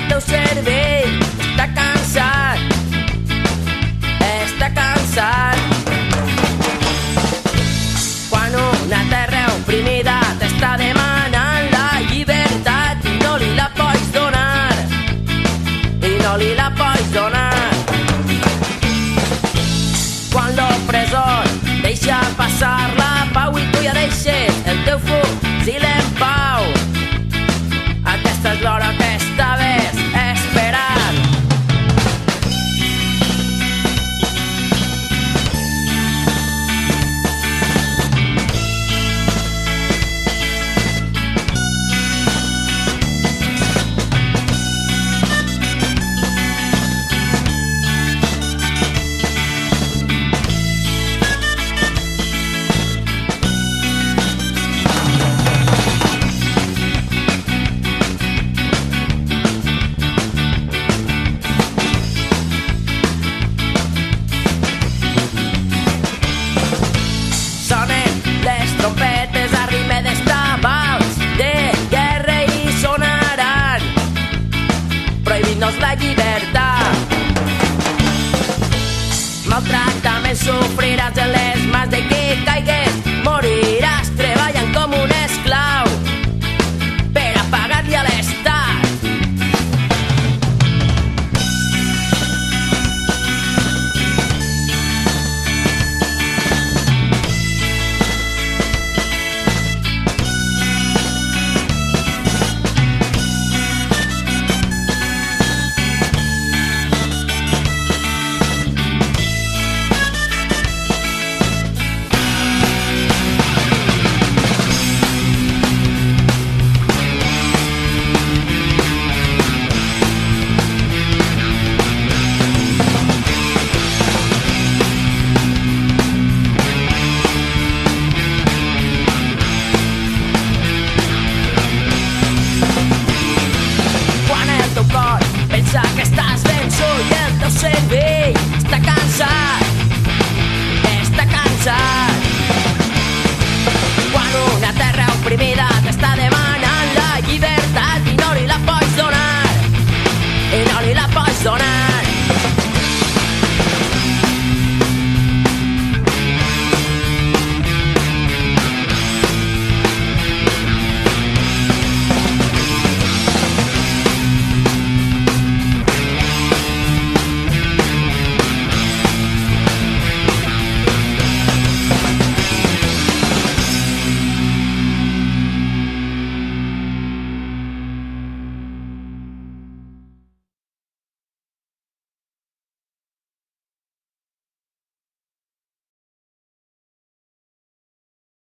el teu cervell està cansat, està cansat. Quan una terra oprimida t'està demanant la llibertat i no li la pots donar, i no li la pots donar. Quan l'opressor deixa passar prohibint-nos la llibertat. Maltractament sofriràs en